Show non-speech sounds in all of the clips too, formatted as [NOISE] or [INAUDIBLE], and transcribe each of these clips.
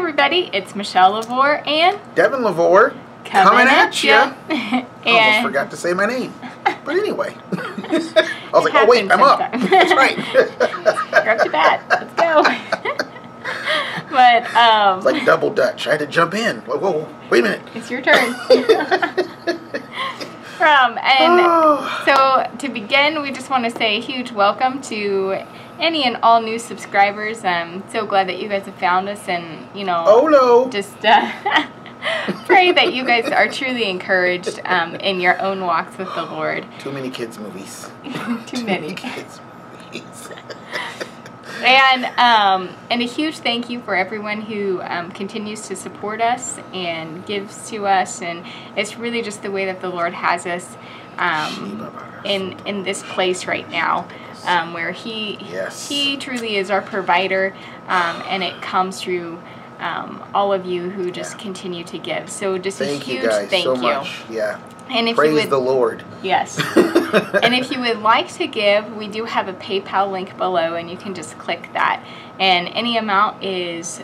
everybody, it's Michelle LaVore and Devin LaVore coming, at, ya. ya. [LAUGHS] [LAUGHS] Almost forgot to say my name. But anyway. [LAUGHS] I was like, oh wait, I'm up. That's right. you're up to bat. Let's go. but um, It's like double Dutch. I had to jump in. Whoa, whoa, wait a minute. it's your turn. From and Oh. [SIGHS] so to begin, we just want to say a huge welcome to any and all new subscribers. I'm so glad that you guys have found us, and you know, Oh no. just uh, [LAUGHS] pray that you guys are truly encouraged um, in your own walks with the Lord. Too many kids movies. [LAUGHS] Too many. kids movies. [LAUGHS] And um, and a huge thank you for everyone who um, continues to support us and gives to us, and it's really just the way that the Lord has us um, in in this place right now, um, where He Yes. He truly is our provider, um, and it comes through. Um, all of you who just Yeah. continue to give. So just Thank a huge you guys thank so you. much. Yeah. And if Praise you would the Lord. Yes. [LAUGHS] and if you would like to give, we do have a PayPal link below, and you can just click that. And any amount is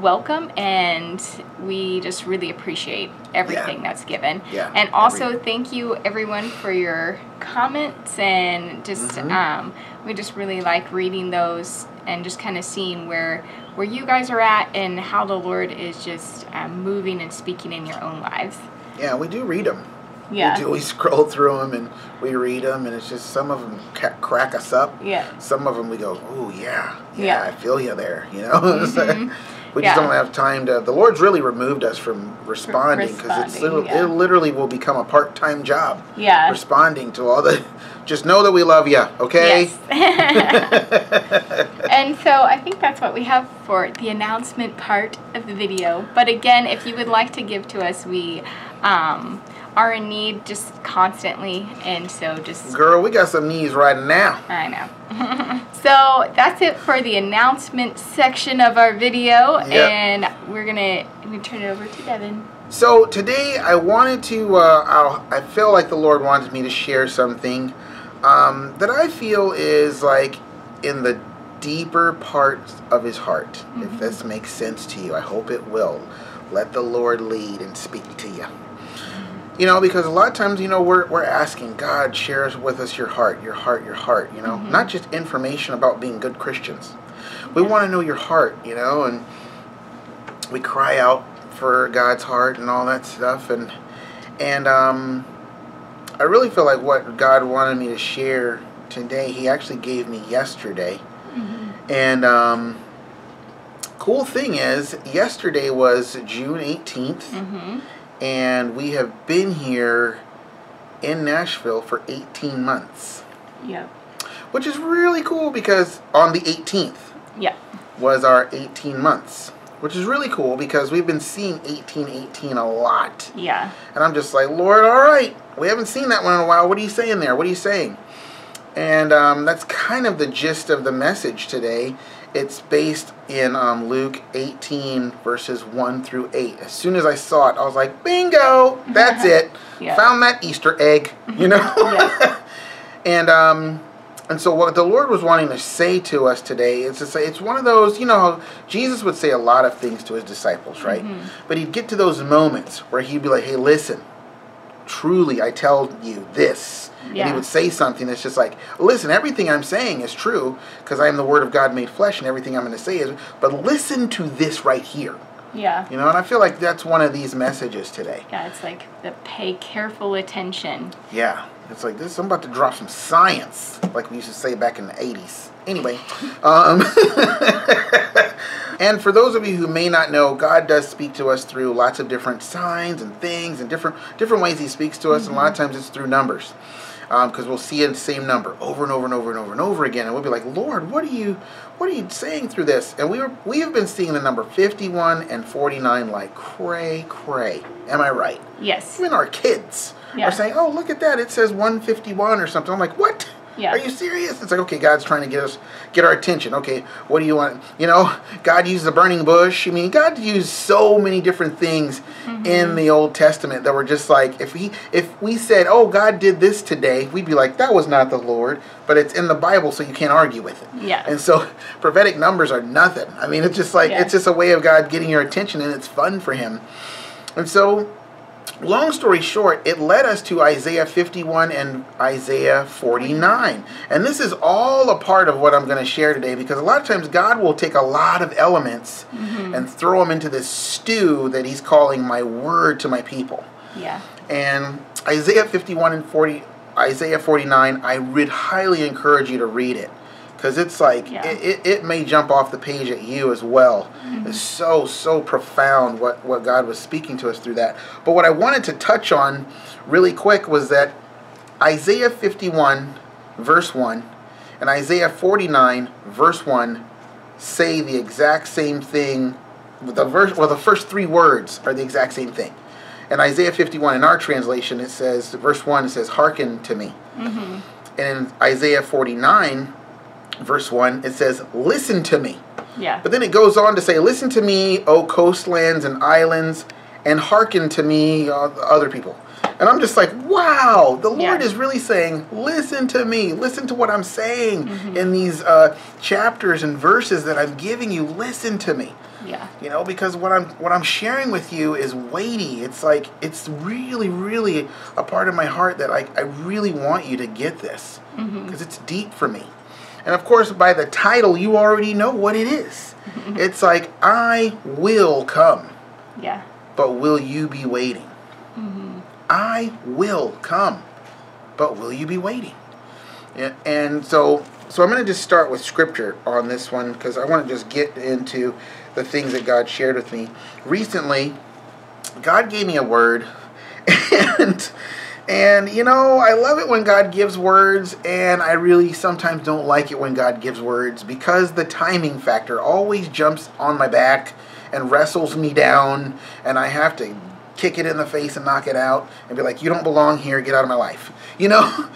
welcome, and we just really appreciate everything that's given. Yeah, And also, thank you everyone for your comments, and just Mhm. um, we just really like reading those and just kind of seeing where where you guys are at and how the Lord is just um, moving and speaking in your own lives. yeah, we do read them. Yeah. We do. We [LAUGHS] scroll through them and we read them, and it's just some of them ca- crack us up. Yeah. Some of them we go, oh yeah, yeah, Yeah. I feel you there. You know, [LAUGHS] So We just don't have time to. The Lord's really removed us from responding because yeah. it literally will become a part-time job. Yeah. Responding to all the, [LAUGHS] just know that we love you, okay? Yes. [LAUGHS] [LAUGHS] and so I think that's what we have for the announcement part of the video. But again, if you would like to give to us, we um, are in need just constantly. And so just, Girl, we got some needs right now. I know. [LAUGHS] so that's it for the announcement section of our video. Yep. And we're going to turn it over to Devin. So today I wanted to, uh, I'll, feel like the Lord wanted me to share something um, that I feel is like in the deeper parts of His heart. If mm-hmm. this makes sense to you, I hope it will. Let the Lord lead and speak to you. Mm-hmm. You know, because a lot of times, you know, we're, we're asking God, share with us your heart, your heart, your heart, you know, mm-hmm. not just information about being good Christians. We want to know your heart, you know, and we cry out for God's heart and all that stuff and and um I really feel like what God wanted me to share today he actually gave me yesterday and um cool thing is yesterday was June 18th Mm-hmm. and we have been here in Nashville for 18 months Yep. which is really cool because on the 18th Yep. was our 18 months, which is really cool because we've been seeing 1818 a lot. Yeah. And I'm just like, Lord, all right, we haven't seen that one in a while. What are you saying there? What are you saying? And um, that's kind of the gist of the message today. It's based in um, Luke 18, verses 1 through 8. As soon as I saw it, I was like, bingo, that's [LAUGHS] it. Yeah. Found that Easter egg, you know? [LAUGHS] [LAUGHS] And um, and so what the Lord was wanting to say to us today is to say it's one of those, you know, Jesus would say a lot of things to his disciples, right? Mm-hmm. But he'd get to those moments where he'd be like, "Hey, listen, truly, I tell you this." And he would say something that's just like, "Listen, everything I'm saying is true because I am the Word of God made flesh, and everything I'm going to say is. But listen to this right here." Yeah. You know, and I feel like that's one of these messages today. Yeah, it's like the pay careful attention. Yeah, it's like this. I'm about to drop some science, like we used to say back in the '80s. Anyway, um, [LAUGHS] and for those of you who may not know, God does speak to us through lots of different signs and things, and different different ways He speaks to us. And a lot of times it's through numbers, Um, because we'll see the same number over and over and over and over and over again, and we'll be like, Lord, what are you, what are you saying through this? And we were we have been seeing the number 51 and 49 like cray cray. Am I right? Yes. even our kids Yeah. are saying, "Oh, look at that! It says 151 or something." I'm like, "What? Yeah. Are you serious? It's like, okay, God's trying to get us, get our attention. Okay, what do you want? You know, God used the burning bush. I mean, God used so many different things Mm-hmm. in the Old Testament that were just like, if he, if we said, oh, God did this today, we'd be like, that was not the Lord, but it's in the Bible, so you can't argue with it. Yeah. And so [LAUGHS] prophetic numbers are nothing. I mean, it's just like, Yeah. it's just a way of God getting your attention and it's fun for him. And so, long story short, it led us to Isaiah 51 and Isaiah 49. And this is all a part of what I'm going to share today because a lot of times God will take a lot of elements mm-hmm. and throw them into this stew that He's calling my word to my people. Yeah. And Isaiah 51 and 40, Isaiah 49, I would highly encourage you to read it. Because it's like, Yeah. it, it, it may jump off the page at you as well. Mm-hmm. It's so, so profound what, what God was speaking to us through that. But what I wanted to touch on really quick was that Isaiah 51, verse 1, and Isaiah 49, verse 1, say the exact same thing. The verse, well, the first three words are the exact same thing. In Isaiah 51, in our translation, it says, verse 1, it says, Hearken to me. Mm-hmm. And in Isaiah 49, verse 1, it says, Listen to me. Yeah. But then it goes on to say, Listen to me, O coastlands and islands, and hearken to me, uh, other people. And I'm just like, wow, the Lord Yeah. is really saying, listen to me, listen to what I'm saying in these uh, chapters and verses that I'm giving you. Listen to me Yeah. you know because what i'm what i'm sharing with you is weighty it's like it's really really a part of my heart that i, I really want you to get this because it's deep for me and of course by the title you already know what it is. [LAUGHS] It's like i will come. Yeah. but will you be waiting? Mm-hmm. I will come but will you be waiting? Yeah, and so so i'm going to just start with scripture on this one because i want to just get into the things that god shared with me. Recently god gave me a word [LAUGHS] and and you know i love it when god gives words and i really sometimes don't like it when god gives words because the timing factor always jumps on my back and wrestles me down and i have to kick it in the face and knock it out and be like you don't belong here. Get out of my life. [LAUGHS] You know?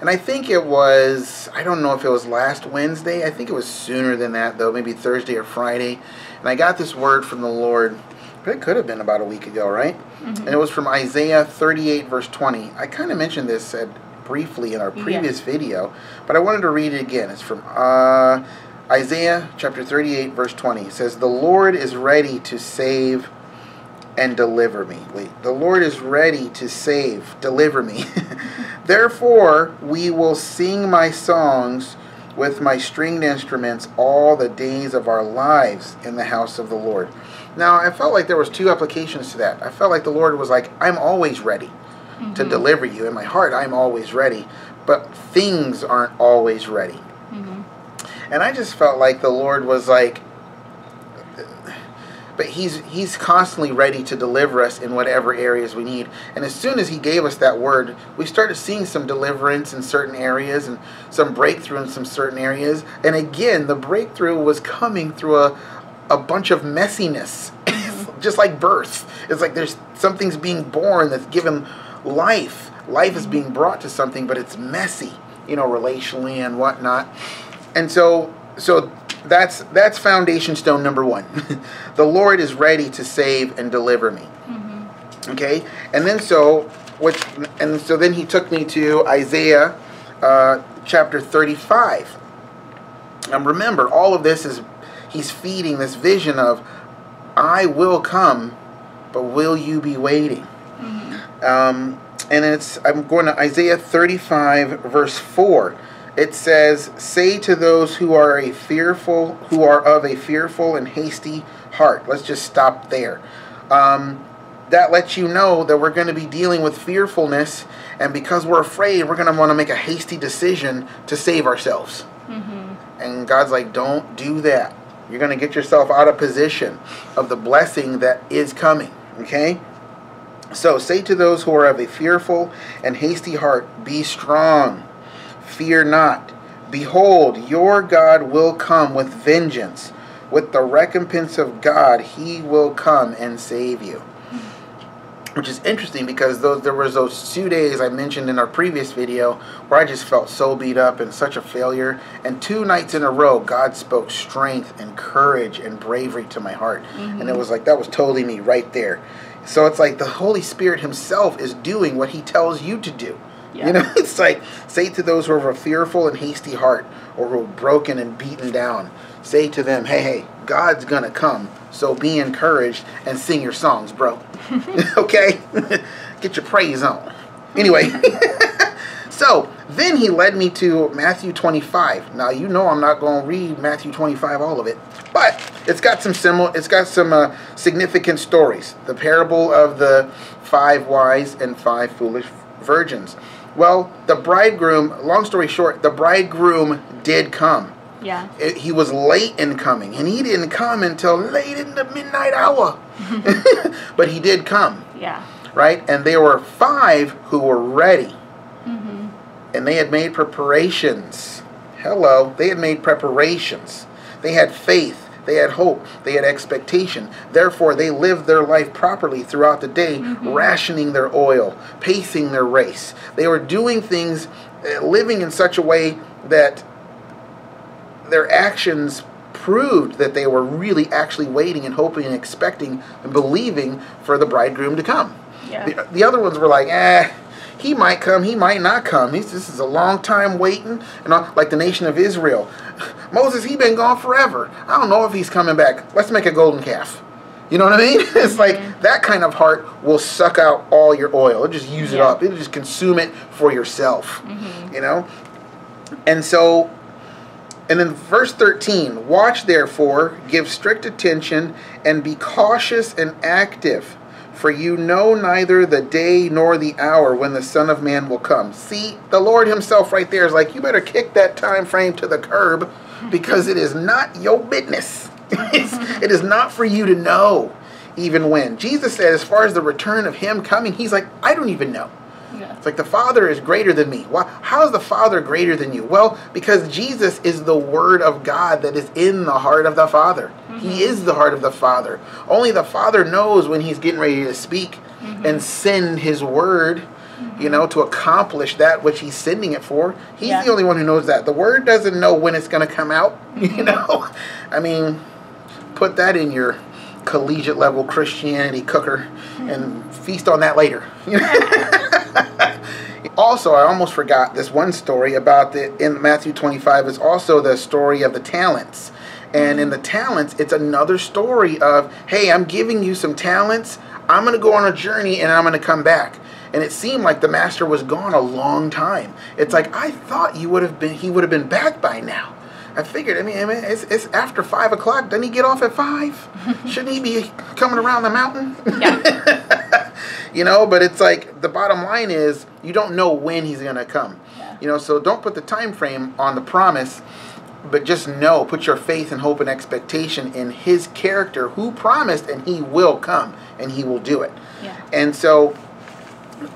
And i think it was i don't know if it was last wednesday. I think it was sooner than that though maybe thursday or friday. And i got this word from the lord it could have been about a week ago right and it was from isaiah 38 verse 20 i kind of mentioned this at, briefly in our Yeah. previous video but i wanted to read it again it's from uh, isaiah chapter 38 verse 20 it says the lord is ready to save and deliver me. Wait, the Lord is ready to save, deliver me. [LAUGHS] Therefore, we will sing my songs with my stringed instruments all the days of our lives in the house of the Lord. Now, I felt like there was two applications to that. I felt like the Lord was like, I'm always ready to mm-hmm. deliver you. In my heart, I'm always ready, but things aren't always ready. Mm-hmm. And I just felt like the Lord was like, but he's he's constantly ready to deliver us in whatever areas we need and as soon as he gave us that word we started seeing some deliverance in certain areas and some breakthrough in some certain areas and again the breakthrough was coming through a a bunch of messiness [LAUGHS] just like birth. It's like there's something's being born that's given life. Life is being brought to something but it's messy you know relationally and whatnot. And so so that's that's foundation stone number one. [LAUGHS] The lord is ready to save and deliver me. Okay? And then so which and so then he took me to isaiah uh, chapter 35 and remember all of this is he's feeding this vision of i will come but will you be waiting? Um, and it's i'm going to isaiah 35 verse 4 it says say to those who are a fearful who are of a fearful and hasty heart. Let's just stop there. Um, that lets you know that we're going to be dealing with fearfulness and because we're afraid we're going to want to make a hasty decision to save ourselves. And god's like don't do that you're going to get yourself out of position of the blessing that is coming okay so say to those who are of a fearful and hasty heart, Be strong, fear not. Behold, your God will come with vengeance. With the recompense of God, he will come and save you. Which is interesting because those there was those two days I mentioned in our previous video where I just felt so beat up and such a failure. And two nights in a row, God spoke strength and courage and bravery to my heart, mm-hmm. and it was like that was totally me right there. So it's like the Holy Spirit Himself is doing what He tells you to do. Yeah. You know, [LAUGHS] it's like say to those who are of a fearful and hasty heart, or who are broken and beaten down, say to them, "Hey, hey, God's gonna come." So be encouraged and sing your songs, bro. [LAUGHS] okay? [LAUGHS] Get your praise on. Anyway, [LAUGHS] so then he led me to Matthew 25. Now you know I'm not going to read Matthew 25 all of it, but it's got some similar it's got some uh, significant stories. The parable of the five wise and five foolish virgins. Well, the bridegroom, long story short, the bridegroom did come. Yeah. It, he was late in coming, and he didn't come until late in the midnight hour. [LAUGHS] but he did come. Yeah. Right? And there were five who were ready. Mm-hmm. And they had made preparations. Hello. They had made preparations. They had faith. They had hope. They had expectation. Therefore, they lived their life properly throughout the day, mm-hmm. rationing their oil, pacing their race. They were doing things, uh, living in such a way that their actions proved that they were really actually waiting and hoping and expecting and believing for the bridegroom to come. Yeah. The, the other ones were like, eh, he might come, he might not come. He's, this is a long time waiting. And all, like the nation of Israel, [LAUGHS] Moses, he been gone forever. I don't know if he's coming back. Let's make a golden calf. You know what I mean? [LAUGHS] It's like that kind of heart will suck out all your oil. It'll just use yeah. it up. It'll just consume it for yourself. Mm-hmm. You know? And so and in verse 13, watch therefore, give strict attention, and be cautious and active, for you know neither the day nor the hour when the Son of Man will come. See, the Lord Himself right there is like, you better kick that time frame to the curb because it is not your business. [LAUGHS] it is not for you to know even when. Jesus said, as far as the return of Him coming, He's like, I don't even know. Yeah. It's like the Father is greater than me. Why, how is the Father greater than you? Well, because Jesus is the Word of God that is in the heart of the Father. Mm-hmm. He is the heart of the Father. Only the Father knows when He's getting ready to speak mm-hmm. and send His Word. Mm-hmm. You know, to accomplish that which he's sending it for. He's yeah. the only one who knows that. The word doesn't know when it's going to come out. [LAUGHS] You know, I mean, put that in your collegiate level Christianity cooker and feast on that later. [LAUGHS] also, I almost forgot this one story about the in Matthew 25 is also the story of the talents. And in the talents, it's another story of, hey, I'm giving you some talents. I'm going to go on a journey and I'm going to come back. And it seemed like the master was gone a long time. It's like I thought you would have been he would have been back by now. I figured, I mean, I mean it's, it's after 5 o'clock. Doesn't he get off at 5? [LAUGHS] Shouldn't he be coming around the mountain? Yeah. [LAUGHS] you know, but it's like the bottom line is you don't know when he's going to come. Yeah. You know, so don't put the time frame on the promise, but just know, put your faith and hope and expectation in his character who promised and he will come and he will do it. Yeah. And so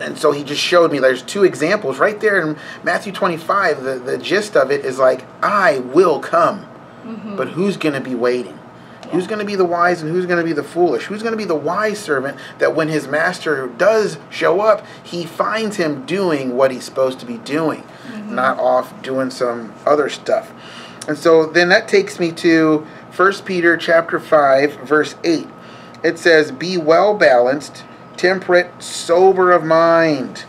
and so he just showed me there's two examples right there in Matthew 25. The, the gist of it is like, I will come, mm-hmm. but who's going to be waiting? Yeah. Who's going to be the wise and who's going to be the foolish? Who's going to be the wise servant that when his master does show up, he finds him doing what he's supposed to be doing, mm-hmm. not off doing some other stuff. And so then that takes me to 1 Peter chapter 5 verse 8. It says, "Be well balanced, temperate, sober of mind.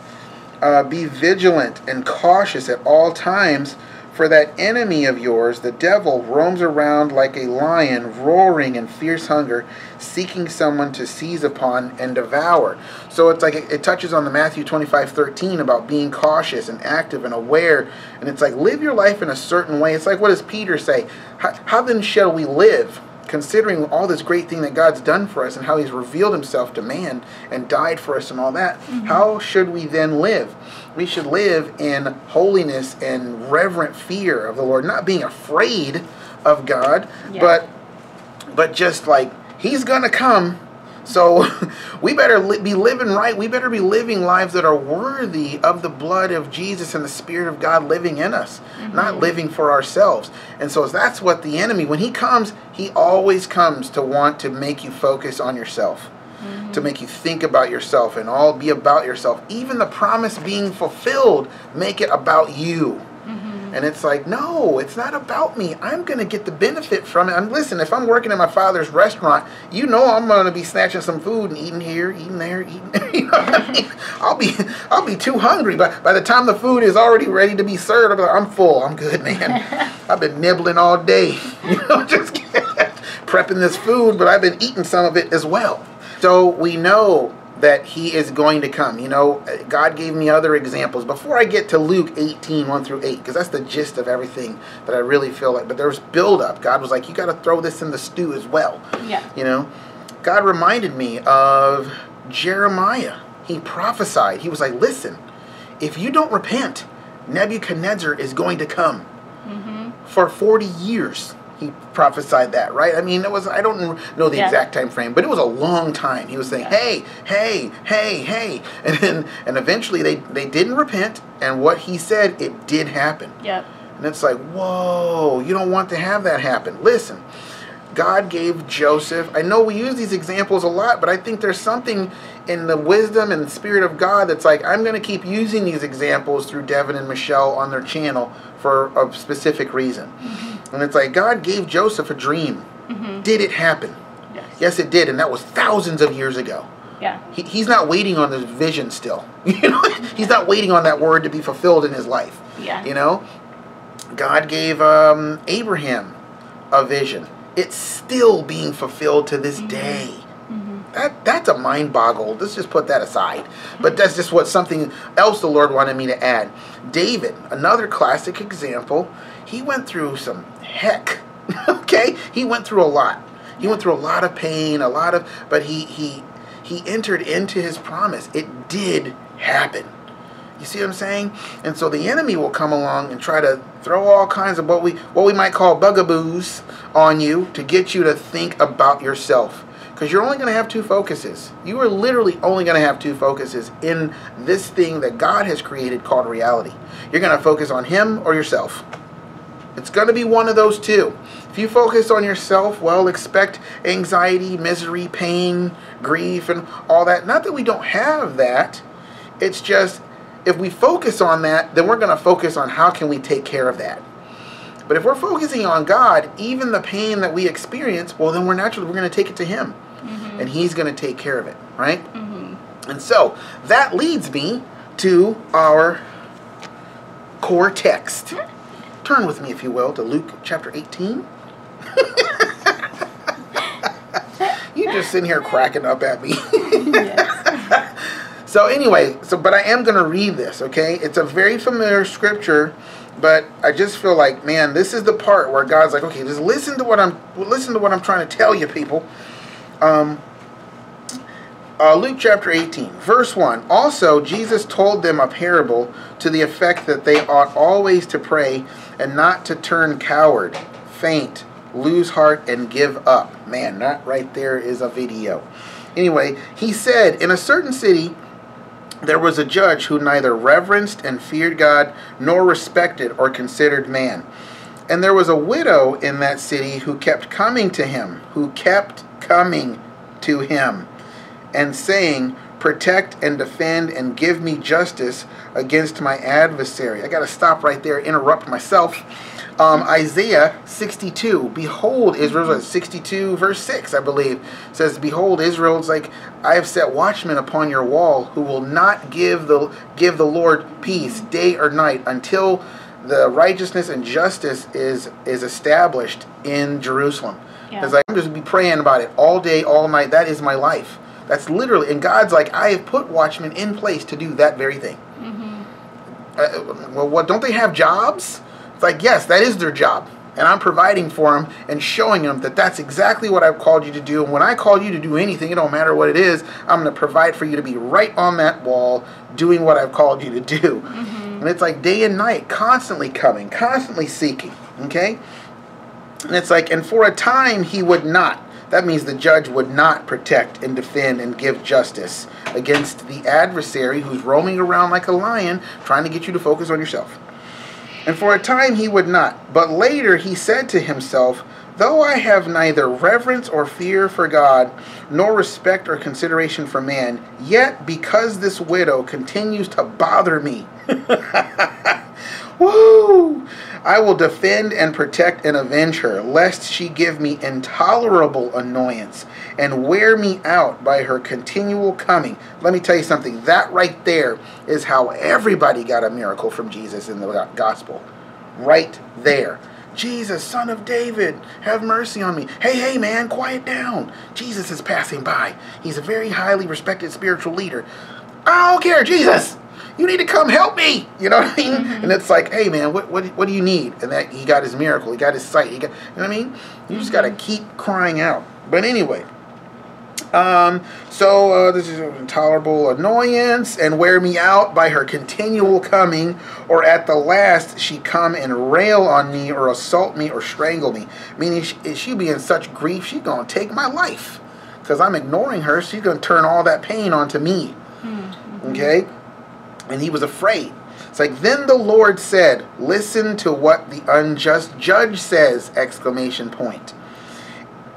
Uh, be vigilant and cautious at all times, for that enemy of yours, the devil, roams around like a lion, roaring in fierce hunger, seeking someone to seize upon and devour. So it's like it, it touches on the Matthew 25 13 about being cautious and active and aware. And it's like live your life in a certain way. It's like what does Peter say? How, how then shall we live? Considering all this great thing that God's done for us and how He's revealed Himself to man and died for us and all that, mm-hmm. how should we then live? We should live in holiness and reverent fear of the Lord, not being afraid of God, yeah. but but just like He's gonna come so [LAUGHS] we better li- be living right. We better be living lives that are worthy of the blood of Jesus and the Spirit of God living in us, mm-hmm. not living for ourselves. And so that's what the enemy, when he comes, he always comes to want to make you focus on yourself. to make you think about yourself and all be about yourself. Even the promise being fulfilled, make it about you. And it's like, no, it's not about me. I'm going to get the benefit from it. And listen, if I'm working in my father's restaurant, you know I'm going to be snatching some food and eating here, eating there, eating [LAUGHS] there. You know what I mean? I'll be, I'll be too hungry. But by the time the food is already ready to be served, I'm, like, I'm full. I'm good, man. [LAUGHS] I've been nibbling all day. [LAUGHS] You know, just prepping this food, but I've been eating some of it as well. So we know that he is going to come. You know, God gave me other examples. Before I get to Luke 18, 1 through 8, because that's the gist of everything that I really feel like. But there's build up. God was like, you got to throw this in the stew as well. Yeah. You know, God reminded me of Jeremiah. He prophesied. He was like, listen, if you don't repent, Nebuchadnezzar is going to come mm-hmm. for 40 years he prophesied that, right? I mean, it was I don't know the Yeah. exact time frame, but it was a long time. He was saying, Yeah. "Hey, hey, hey, hey," [LAUGHS] and then and eventually they they didn't repent, and what he said it did happen. Yep. And it's like, whoa, you don't want to have that happen. Listen, God gave Joseph. I know we use these examples a lot, but I think there's something in the wisdom and spirit of God that's like, I'm going to keep using these examples through Devin and Michelle on their channel for a specific reason. Mm-hmm. And it's like, God gave Joseph a dream. Mm-hmm. Did it happen? Yes. Yes, it did, and that was thousands of years ago. Yeah. He, he's not waiting on this vision still. [LAUGHS] You know, he's not waiting on that word to be fulfilled in his life. Yeah. You know, God gave um, Abraham a vision. It's still being fulfilled to this mm-hmm. day. Mm-hmm. That that's a mind boggle. Let's just put that aside. But that's just what something else the Lord wanted me to add. David, another classic example. He went through some heck. [LAUGHS] okay, he went through a lot. He went through a lot of pain, a lot of, but he he he entered into his promise. It did happen. You see what I'm saying? And so the enemy will come along and try to throw all kinds of what we what we might call bugaboos on you to get you to think about yourself. Because you're only going to have two focuses. You are literally only going to have two focuses in this thing that God has created called reality. You're going to focus on Him or yourself. It's going to be one of those two. If you focus on yourself, well, expect anxiety, misery, pain, grief, and all that. Not that we don't have that. It's just if we focus on that, then we're going to focus on how can we take care of that. But if we're focusing on God, even the pain that we experience, well, then we're naturally we're going to take it to Him, mm-hmm. and He's going to take care of it, right? Mm-hmm. And so that leads me to our core text. Mm-hmm. Turn with me, if you will, to Luke chapter 18. [LAUGHS] you just sitting here cracking up at me. yes. [LAUGHS] So anyway, so but I am going to read this, okay? It's a very familiar scripture, but I just feel like, man, this is the part where God's like, okay, just listen to what I'm listen to what I'm trying to tell you, people. Um, uh, Luke chapter 18, verse 1. Also, Jesus told them a parable to the effect that they ought always to pray and not to turn coward, faint, lose heart, and give up. Man, that right there is a video. Anyway, he said, In a certain city, there was a judge who neither reverenced and feared God nor respected or considered man. And there was a widow in that city who kept coming to him, who kept coming to him and saying, Protect and defend and give me justice against my adversary. I got to stop right there, interrupt myself. Um, Isaiah 62, Behold, Israel, 62, verse 6, I believe, says, Behold, Israel, it's like, I have set watchmen upon your wall who will not give the, give the Lord peace day or night until the righteousness and justice is, is established in Jerusalem. Yeah. It's like, I'm just be praying about it all day, all night. That is my life. That's literally, and God's like, I have put watchmen in place to do that very thing. Uh, well, what don't they have jobs? It's like, yes, that is their job, and I'm providing for them and showing them that that's exactly what I've called you to do. And when I call you to do anything, it don't matter what it is. I'm going to provide for you to be right on that wall, doing what I've called you to do. And it's like day and night, constantly coming, constantly seeking. Okay. And it's like, and for a time he would not. That means the judge would not protect and defend and give justice against the adversary who's roaming around like a lion trying to get you to focus on yourself. And for a time he would not. But later he said to himself, Though I have neither reverence or fear for God, nor respect or consideration for man, yet because this widow continues to bother me, [LAUGHS] woo! I will defend and protect and avenge her, lest she give me intolerable annoyance and wear me out by her continual coming. Let me tell you something. That right there is how everybody got a miracle from Jesus in the gospel. Right there. Jesus, son of David, have mercy on me. Hey, hey, man, quiet down. Jesus is passing by. He's a very highly respected spiritual leader. I don't care, Jesus. You need to come help me. You know what I mean? Mm-hmm. And it's like, hey, man, what, what, what do you need? And that he got his miracle. He got his sight. He got, you know what I mean? You just got to mm-hmm. keep crying out. But anyway, um, so uh, this is an intolerable annoyance and wear me out by her continual coming, or at the last she come and rail on me, or assault me, or strangle me. Meaning, she, she be in such grief, she gonna take my life because I'm ignoring her. She's gonna turn all that pain onto me. Mm-hmm. Okay, and he was afraid. It's like then the Lord said, "Listen to what the unjust judge says!" Exclamation point.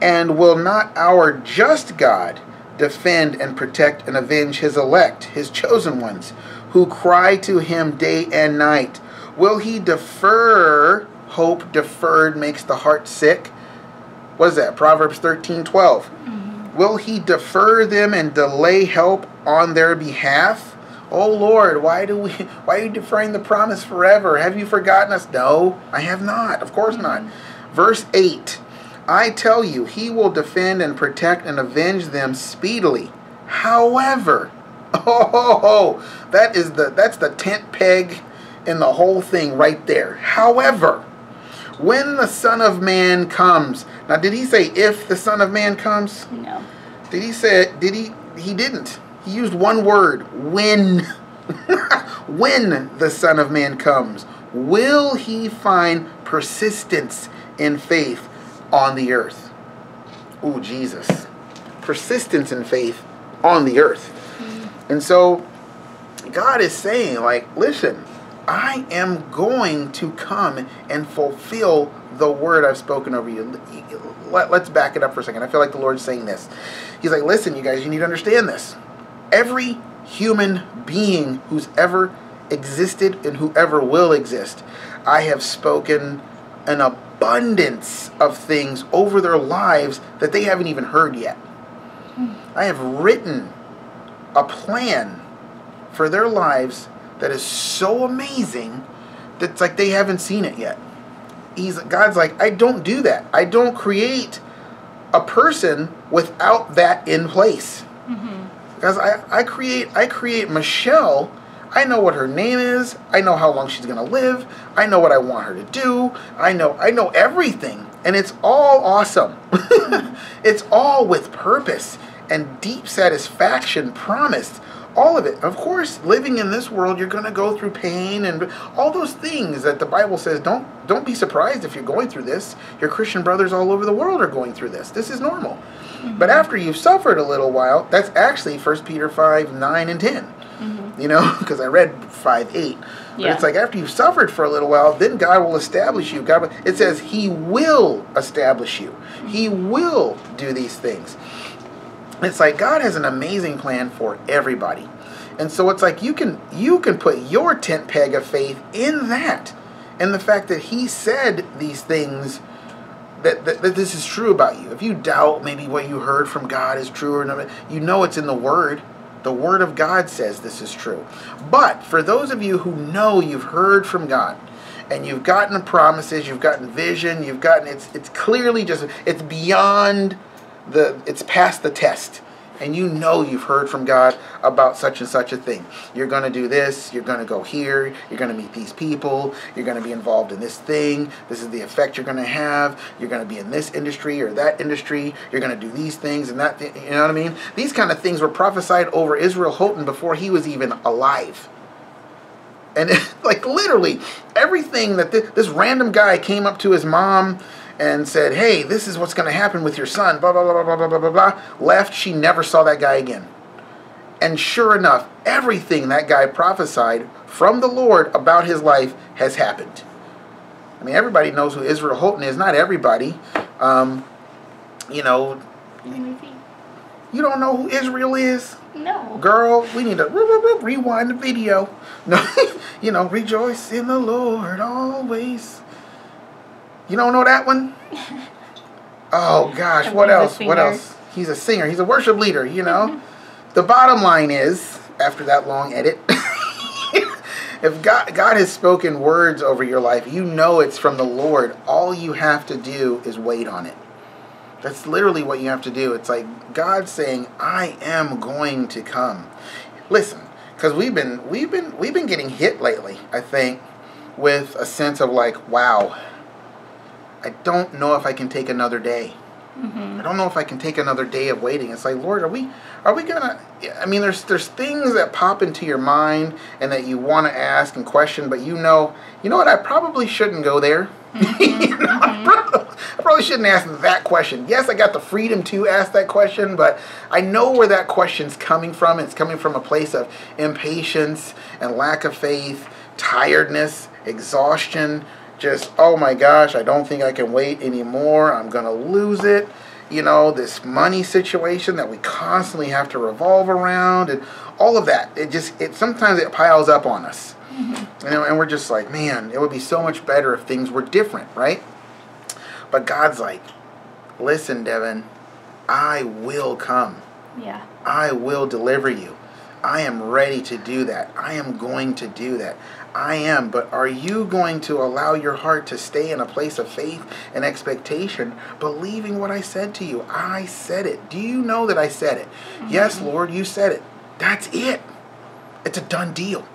And will not our just God defend and protect and avenge his elect, his chosen ones, who cry to him day and night? Will he defer? Hope deferred makes the heart sick. What is that? Proverbs 13 12. Mm-hmm. Will he defer them and delay help on their behalf? Oh Lord, why do we [LAUGHS] why are you deferring the promise forever? Have you forgotten us? No, I have not. Of course mm-hmm. not. Verse 8 I tell you, he will defend and protect and avenge them speedily. However, [LAUGHS] oh, that is the that's the tent peg in the whole thing right there. However, when the Son of Man comes, now did he say if the Son of Man comes? No. Did he say did he he didn't. He used one word, when. [LAUGHS] when the Son of Man comes, will he find persistence in faith on the earth. Ooh, Jesus. Persistence in faith on the earth. And so God is saying, like, listen, I am going to come and fulfill the word I've spoken over you. Let, us back it up for a second. I feel like the Lord's saying this. He's like, listen, you guys, you need to understand this. Every human being who's ever existed and whoever will exist, I have spoken an abundance of things over their lives that they haven't even heard yet. I have written a plan for their lives that is so amazing that it's like they haven't seen it yet. He's God's like, I don't do that. I don't create a person without that in place. Because I, I create I create Michelle I know what her name is. I know how long she's going to live. I know what I want her to do. I know I know everything and it's all awesome. [LAUGHS] it's all with purpose and deep satisfaction promised. All of it. Of course, living in this world, you're going to go through pain and all those things that the Bible says don't don't be surprised if you're going through this. Your Christian brothers all over the world are going through this. This is normal. Mm-hmm. But after you've suffered a little while, that's actually 1 Peter 5, 9 and 10 mm-hmm. you know, [LAUGHS] because I read five eight. But yeah. it's like after you've suffered for a little while, then God will establish you. God, it says He will establish you. Mm-hmm. He will do these things. It's like God has an amazing plan for everybody, and so it's like you can you can put your tent peg of faith in that, and the fact that He said these things. That, that, that, this is true about you. If you doubt maybe what you heard from God is true or not, you know it's in the Word. The Word of God says this is true. But for those of you who know you've heard from God, and you've gotten promises, you've gotten vision, you've gotten it's it's clearly just it's beyond the it's past the test and you know you've heard from God about such and such a thing. You're going to do this, you're going to go here, you're going to meet these people, you're going to be involved in this thing, this is the effect you're going to have, you're going to be in this industry or that industry, you're going to do these things and that, you know what I mean? These kind of things were prophesied over Israel Houghton before he was even alive. And [LAUGHS] like literally everything that this random guy came up to his mom and said, "Hey, this is what's going to happen with your son." Blah blah blah blah blah blah blah blah. Left. She never saw that guy again. And sure enough, everything that guy prophesied from the Lord about his life has happened. I mean, everybody knows who Israel Houghton is. Not everybody, Um, you know, Let me see. you don't know who Israel is? No. Girl, we need to re- re- re- rewind the video. No, [LAUGHS] you know, rejoice in the Lord always. You don't know that one? [LAUGHS] Oh gosh, what else? What else? He's a singer. He's a worship leader, you know. [LAUGHS] the bottom line is, after that long edit, [LAUGHS] if God God has spoken words over your life, you know it's from the Lord. All you have to do is wait on it. That's literally what you have to do. It's like God saying, "I am going to come." Listen, because we've been we've been we've been getting hit lately. I think with a sense of like, "Wow, I don't know if I can take another day." Mm-hmm. I don't know if I can take another day of waiting. It's like, Lord, are we are we gonna I mean there's there's things that pop into your mind and that you want to ask and question, but you know you know what, I probably shouldn't go there. [LAUGHS] You mm-hmm. know, I, mm-hmm. probably, I probably shouldn't ask that question. Yes, I got the freedom to ask that question, but I know where that question's coming from. It's coming from a place of impatience and lack of faith, tiredness, exhaustion, just oh my gosh, I don't think I can wait anymore. I'm going to lose it. You know, this money situation that we constantly have to revolve around and all of that. It just it sometimes it piles up on us. Mm-hmm. You know, and we're just like, man, it would be so much better if things were different, right? But God's like, listen, Devin, I will come. Yeah. I will deliver you. I am ready to do that. I am going to do that. I am. But are you going to allow your heart to stay in a place of faith and expectation, believing what I said to you? I said it. Do you know that I said it? Mm-hmm. Yes, Lord, you said it. That's it. It's a done deal.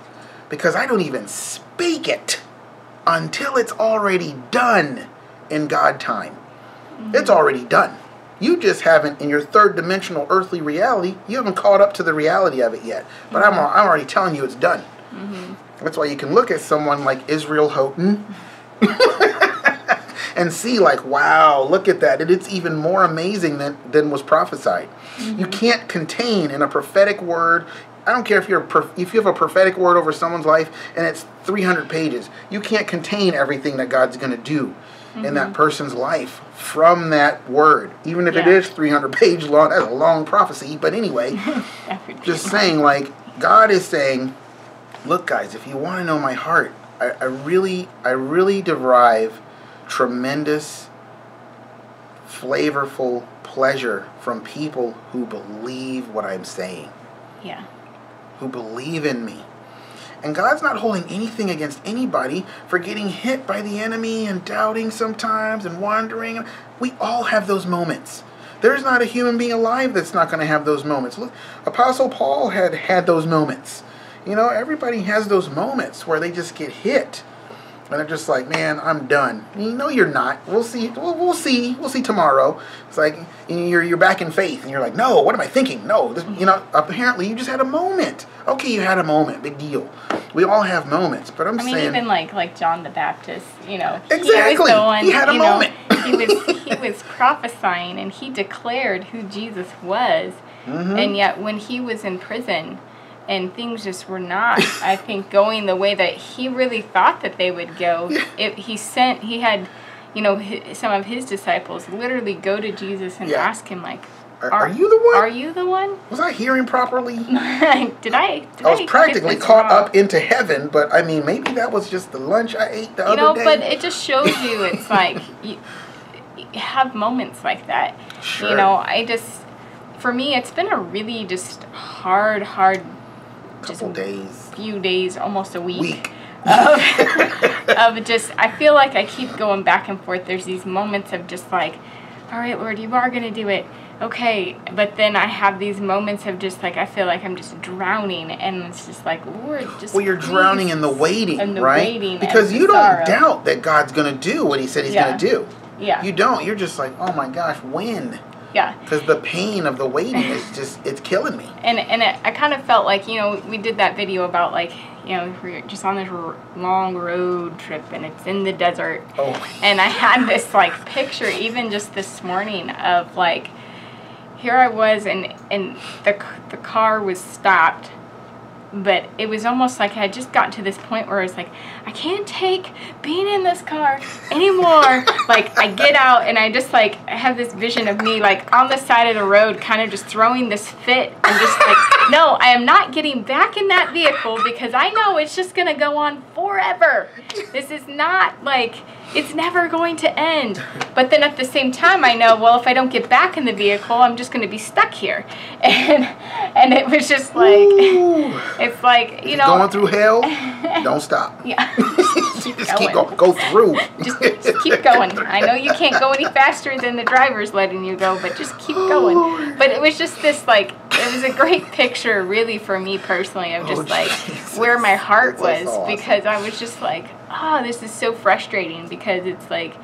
Because I don't even speak it until it's already done in God time. It's mm-hmm. already done. You just haven't, in your third dimensional earthly reality, you haven't caught up to the reality of it yet. But I'm, I'm already telling you it's done. Mm-hmm. That's why you can look at someone like Israel Houghton [LAUGHS] and see, like, wow, look at that. And it's even more amazing than, than was prophesied. You mm-hmm. can't contain in a prophetic word. I don't care if you're if you have a prophetic word over someone's life and it's 300 pages. You can't contain everything that God's going to do in that mm-hmm. person's life from that word. Even if it Yeah. is 300 page long, that's a long prophecy. But anyway, [LAUGHS] just saying, like, God is saying, look, guys, if you want to know my heart, I, I really, I really derive tremendous, flavorful pleasure from people who believe what I'm saying, Yeah. who believe in me. And God's not holding anything against anybody for getting hit by the enemy and doubting sometimes and wandering. We all have those moments. There's not a human being alive that's not going to have those moments. Look, Apostle Paul had had those moments. You know, everybody has those moments where they just get hit. And they're just like, man, I'm done. And you know you're not. We'll see. We'll, we'll see. We'll see tomorrow. It's like you're you're back in faith, and you're like, no, what am I thinking? No, this, you know. Apparently, you just had a moment. Okay, you had a moment. Big deal. We all have moments, but I'm I mean, saying, even like like John the Baptist, you know, he was Exactly. the one. He had a you know, moment. he was [LAUGHS] he was prophesying and he declared who Jesus was, Mhm. and yet when he was in prison, and things just were not, I [LAUGHS] think, going the way that he really thought that they would go. [LAUGHS] It, he sent he had, you know, hi some of his disciples literally go to Jesus and Yeah. ask him like, are, are you the one? Are you the one? was I hearing properly? [LAUGHS] did I? Did I was get practically caught wrong? up into heaven, but I mean, maybe that was just the lunch I ate the you other know day. but it just shows you it's like you, you have moments like that Sure. you know i just for me it's been a really just hard hard couple days, few days almost a week, week. Of, [LAUGHS] of just i feel like i keep going back and forth there's these moments of just like all right lord you are going to do it okay but then i have these moments of just like i feel like i'm just drowning and it's just like lord just Well, you're drowning in the waiting, In the right? waiting because you don't sorrow. doubt that God's going to do what He said He's Yeah. going to do. yeah You don't. You're just like, oh my gosh, when? Yeah. Because the pain of the waiting is [LAUGHS] just, it's killing me. and and it, I kind of felt like you know we did that video about like you know we're just on this r- long road trip and it's in the desert. Oh, and I had this like picture even just this morning of like here I was and and the the car was stopped but it was almost like I had just gotten to this point where it's like I can't take being in this car anymore. [LAUGHS] like I get out and I just like I have this vision of me like on the side of the road, kind of just throwing this fit and just like [LAUGHS] no, I am not getting back in that vehicle because I know it's just gonna go on forever. This is not like it's never going to end. But then at the same time, I know, well, if I don't get back in the vehicle, I'm just going to be stuck here. [LAUGHS] And and it was just like, Ooh. it's like, you know. Going through hell, [LAUGHS] don't stop. Yeah. [LAUGHS] Just keep keep going. go, go through. Just, just keep going. I know you can't go any faster than the driver's letting you go, but just keep going. Oh, but it was just this like, it was a great picture, really, for me personally, of oh, just Oh, like Jesus. where my heart That's was awesome. because I was just like, oh, this is so frustrating because it's like,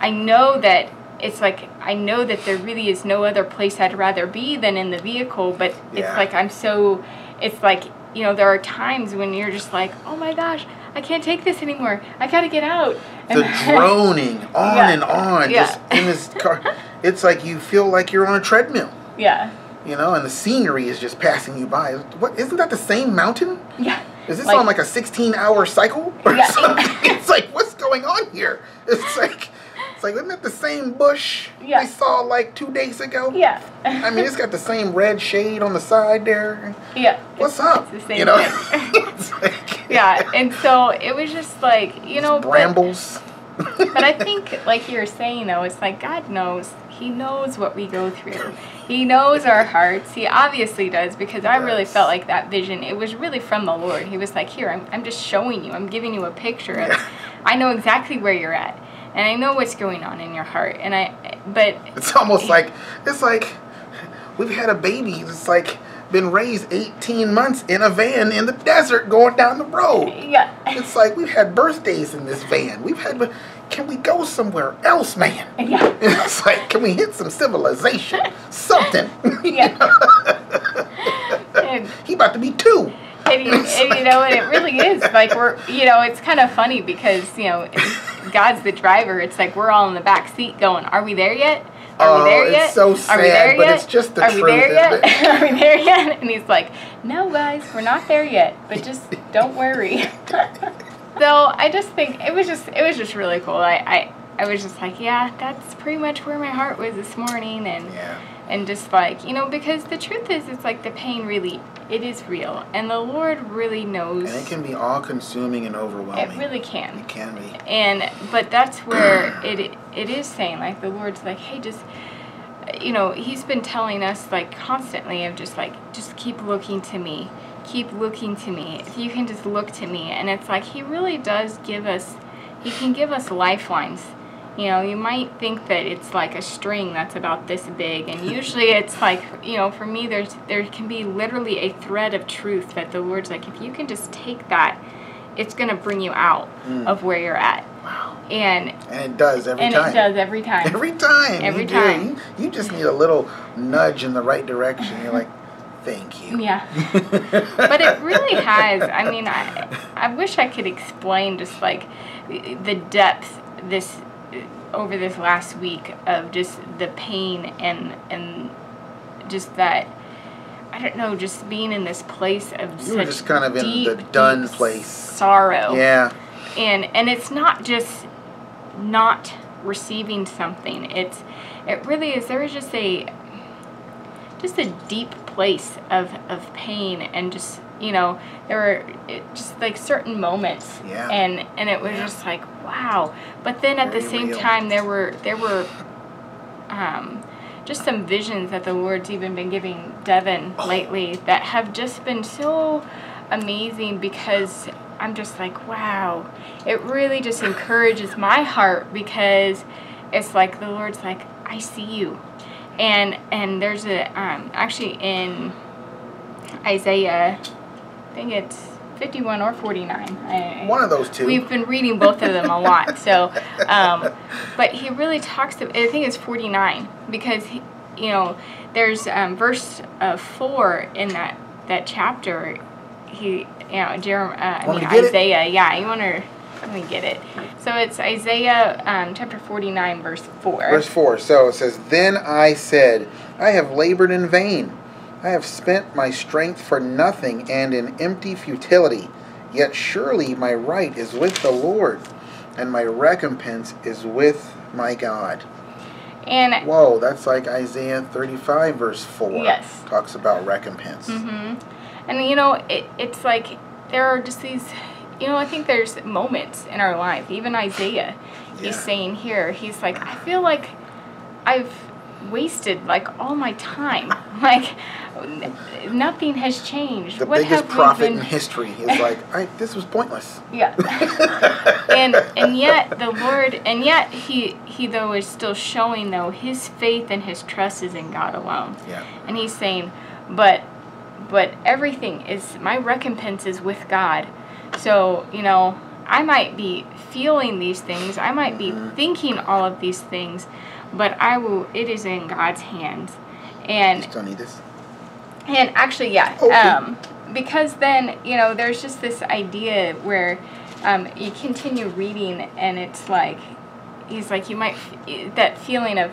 I know that it's like I know that there really is no other place I'd rather be than in the vehicle, but Yeah. it's like I'm so it's like, you know, there are times when you're just like, "Oh my gosh, I can't take this anymore. I got to get out." the [LAUGHS] droning on Yeah. and on Yeah. just in this car. It's like you feel like you're on a treadmill, yeah. you know, and the scenery is just passing you by. What isn't that the same mountain? Yeah. Is this Like- on like a 16 hour cycle or Yeah. something? [LAUGHS] it's like what's going on here? It's like it's like isn't that the same bush Yeah. we saw like two days ago? Yeah. I mean, it's got the same red shade on the side there. yeah. What's It's- up? It's the same you know. [LAUGHS] It's like- yeah, and so it was just like, you know, brambles. But I think, like you were saying, though, it's like God knows. He knows what we go through. He knows our hearts. He obviously does because I really felt like that vision. It was really from the Lord. He was like, Here, I'm, I'm just showing you. I'm giving you a picture of. Yeah. I know exactly where you're at, and I know what's going on in your heart. And I, but It's almost like it's like we've had a baby It's like been raised 18 months in a van in the desert going down the road. yeah, It's like we've had birthdays in this van. We've had can we go somewhere else, man? yeah, [LAUGHS] It's like can we hit some civilization? Something. [LAUGHS] yeah. [LAUGHS] he about to be two. and, you, and you know, and it really is like we're, you know, it's kind of funny because you know, God's the driver. It's like we're all in the back seat going, "Are we there yet? Are Oh, we there it's yet? so Are we sad, there but yet? it's just the Are we truth, there isn't yet? it? [LAUGHS] Are we there yet?" And he's like, "No, guys, we're not there yet, but just don't worry." [LAUGHS] so I just think it was just it was just really cool. I, I I was just like, yeah, that's pretty much where my heart was this morning, and Yeah. And just like you know because the truth is it's like the pain really it is real and the lord really knows And it can be all consuming and overwhelming. it really can. It can be. and but that's where [CLEARS THROAT] it it is saying like the lord's like hey just you know he's been telling us like constantly of just like just keep looking to me. Keep looking to me. If you can just look to me. And it's like he really does give us he can give us lifelines you know you might think that it's like a string that's about this big and usually it's like you know for me there's there can be literally a thread of truth that the lord's like if you can just take that it's going to bring you out mm. of where you're at Wow. and And it does every and time. it does every time [LAUGHS] Every time. Every you time. Do. You, you just need a little nudge in the right direction. You're like, thank you. yeah [LAUGHS] but it really has i mean i i wish i could explain just like the depth this over this last week of just the pain and and just that I don't know, just being in this place of You such just kind of in deep, the done place. sorrow. Yeah. and and it's not just not receiving something it's it really is there is just a just a deep place of of pain and just you know there were just like certain moments Yeah. and and it was Yeah. just like wow but then at the same real. time there were there were um just some visions that the Lord's even been giving Devin Oh. lately that have just been so amazing because I'm just like, wow. It really just encourages my heart because it's like the Lord's like, I see you. And and there's a um actually in Isaiah think it's 51 or 49. I, One of those two. We've been reading both of them a lot. So, [LAUGHS] um, but he really talks to, I think it's 49 because, he, you know, there's um, verse uh, 4 in that, that chapter. He, you know, Jeremiah, uh, I mean, get it? Isaiah. Yeah, you want to, let me get it. So it's Isaiah um, chapter 49, verse 4. Verse 4. So it says, Then I said, I have labored in vain I have spent my strength for nothing and in empty futility. Yet surely my right is with the Lord, and my recompense is with my God. And Whoa, that's like Isaiah 35, verse 4. Yes. Talks about recompense. hmm And you know, it, it's like there are just these, you know, I think there's moments in our life. Even Isaiah, Yeah. he's saying here, he's like, I feel like I've wasted like all my time. [LAUGHS] Like nothing has changed. The what biggest have we been? in history is [LAUGHS] like, I, this was pointless. Yeah. [LAUGHS] and and yet the Lord and yet he he though is still showing though his faith and his trust is in God alone. Yeah. And he's saying, but but everything is my recompense is with God. So, you know, I might be feeling these things, I might be Mhm. thinking all of these things, but I will it is in God's hands. And Still need this? and actually, yeah. Okay. Um, because then, you know, there's just this idea where um, you continue reading and it's like, he's like, you might, f- that feeling of,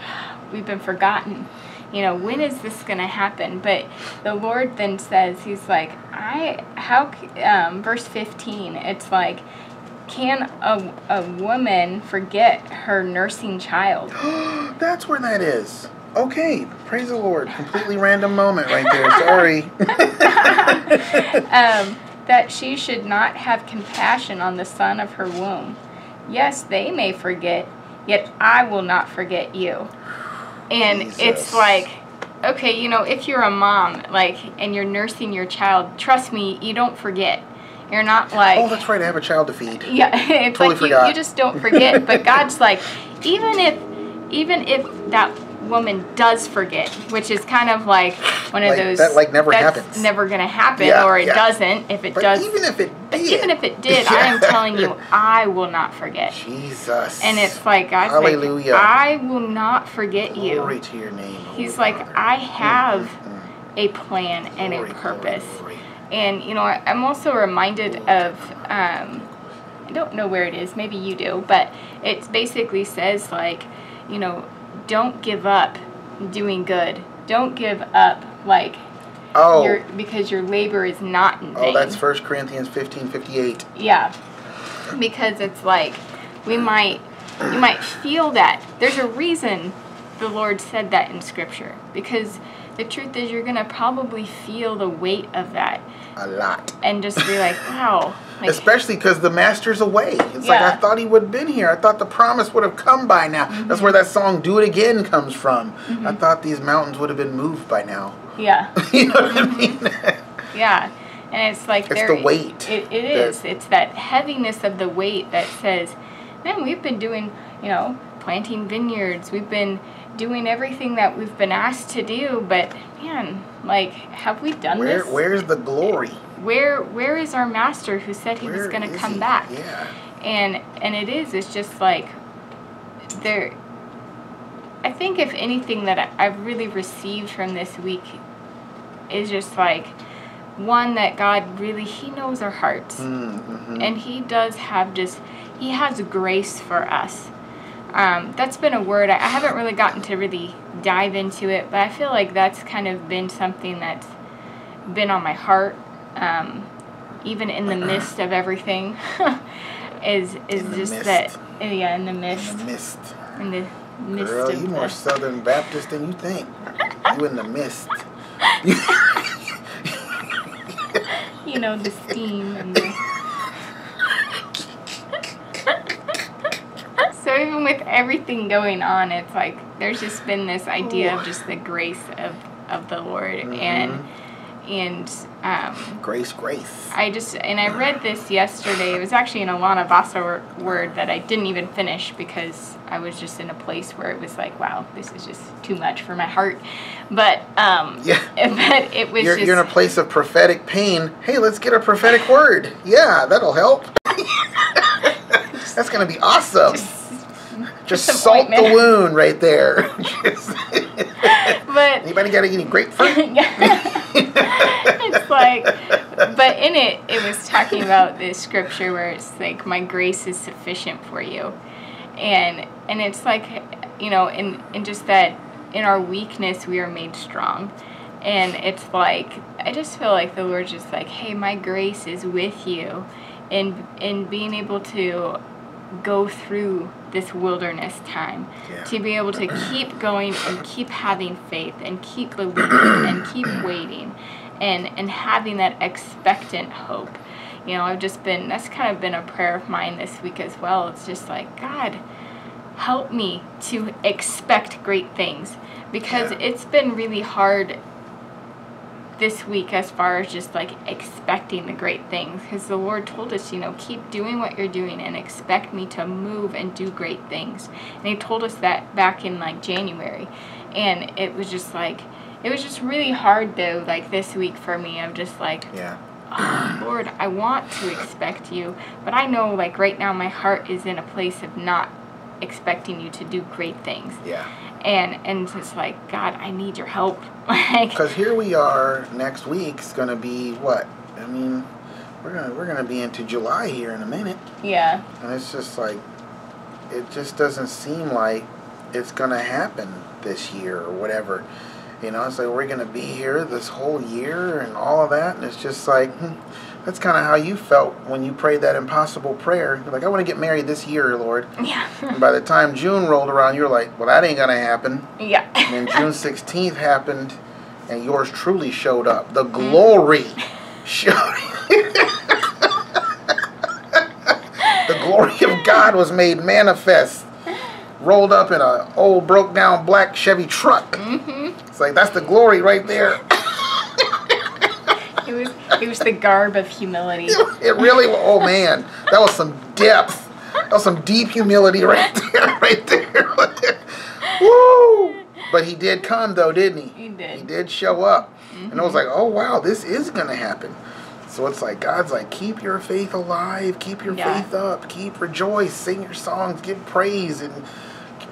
we've been forgotten. You know, when is this going to happen? But the Lord then says, He's like, I, how, um, verse 15, it's like, can a, a woman forget her nursing child? [GASPS] That's where that is. Okay, praise the Lord. Completely random moment right there. Sorry. [LAUGHS] [LAUGHS] um, that she should not have compassion on the son of her womb. Yes, they may forget, yet I will not forget you. And Jesus. it's like, okay, you know, if you're a mom, like, and you're nursing your child, trust me, you don't forget. You're not like, oh, that's right. I have a child to feed. [LAUGHS] yeah, it's Totally like you, forgot. you just don't forget. [LAUGHS] but God's like, even if, even if that woman does forget, which is kind of like one of Like, those that, like, never that's happens. never gonna happen, Yeah, or it yeah. doesn't. If it But does, even if it did. even if it did, I am [LAUGHS] telling you, I will not forget. Jesus. And it's like God's Hallelujah. like, I will not forget you. Glory to your name. He's Holy like, Father. I have Mm, a plan and glory, a glory, purpose. glory. And you know, I'm also reminded of um, I don't know where it is. Maybe you do, but it basically says like, you know, don't give up doing good. Don't give up like Oh, your because your labor is not in vain. oh, that's 1 Corinthians 15 58. Yeah. Because it's like we might you might feel that. There's a reason the Lord said that in scripture. Because the truth is you're gonna probably feel the weight of that A lot. and just be like, [LAUGHS] wow. Like Especially because the master's away. It's like, I thought he would have been here. I thought the promise would have come by now. That's mm-hmm. where that song, Do It Again, comes from. I mm-hmm. thought these mountains would have been moved by now. Yeah. [LAUGHS] you know what I mean? [LAUGHS] Yeah. And it's like It's there the weight It, it that- is. It's that heaviness of the weight that says, man, we've been doing, you know, planting vineyards. We've been doing everything that we've been asked to do, but man, like, have we done Where, this? where's the glory? where where is our master who said he was going to come he? back? Yeah. And and it is. It's just like there. I think if anything that I've really received from this week is just like one that God really He knows our hearts Mm-hmm. and He does have just He has grace for us. Um, that's been a word I haven't really gotten to really dive into it, but I feel like that's kind of been something that's been on my heart, um, even in the [CLEARS THROAT] midst of everything. [LAUGHS] is is just mist. that yeah in the In mist the mist. in the midst Girl, of you more Southern Baptist than you think. you in the mist. [LAUGHS] you know the steam and the so even with everything going on it's like there's just been this idea of just the grace of of the lord and and um Grace, grace. I just and I read this yesterday. It was actually an Lana Vawser word that I didn't even finish because I was just in a place where it was like, wow, this is just too much for my heart. But um, Yeah. [LAUGHS] but it was You're, just you're in a place of prophetic pain. Hey, let's get a prophetic word. Yeah, that'll help. [LAUGHS] That's going to be awesome. just, Just salt the wound right there. But Anybody got any grapefruit? [LAUGHS] it's like, but in it, it was talking about this scripture where it's like, "My grace is sufficient for you," and and it's like, you know, in in just that in our weakness we are made strong, And it's like I just feel like the Lord's just like, hey, my grace is with you, in in being able to go through this wilderness time Yeah. to be able to keep going and keep having faith and keep believing and keep waiting and and having that expectant hope you know i've just been that's kind of been a prayer of mine this week as well it's just like god help me to expect great things because Yeah. it's been really hard this week as far as just like expecting the great things. Because the lord told us you know keep doing what you're doing and expect me to move and do great things. And he told us that back in like january. And it was just like it was just really hard though like this week for me. Of just like Yeah. oh, lord i want to expect you. But i know like right now my heart is in a place of not expecting you to do great things Yeah. and and it's like god i need your help [LAUGHS] like Because here we are. Next week's gonna be what? I mean, we're gonna we're gonna be into July here in a minute, yeah and it's just like, it just doesn't seem like it's gonna happen this year or whatever. You know, it's like we're gonna be here this whole year and all of that, and it's just like, hmm, that's kind of how you felt when you prayed that impossible prayer. You're like, I want to get married this year, Lord. yeah And by the time June rolled around, you're like, well, that ain't gonna happen. yeah And then June [LAUGHS] 16th happened, and yours truly showed up. The glory [LAUGHS] showed. [LAUGHS] the glory of God was made manifest, rolled up in a old broke down black Chevy truck. mm-hmm. It's like that's the glory right there. It was the garb of humility [LAUGHS] It really. Oh man, that was some depth. That was some deep humility [LAUGHS] right there, right there. Woo! But he did come though, didn't he? He did. He did show up, and I was mm-hmm. like, oh wow, this is gonna happen. So it's like God's like, keep your faith alive, keep your Yeah. faith up, keep rejoice, sing your songs, give praise, and